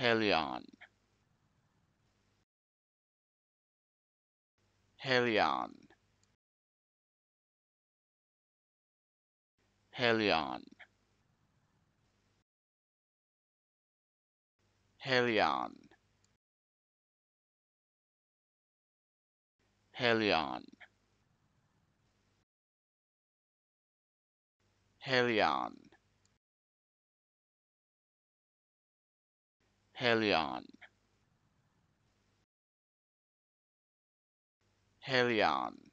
Helion. Helion. Helion. Helion. Helion. Helion Helion. Helion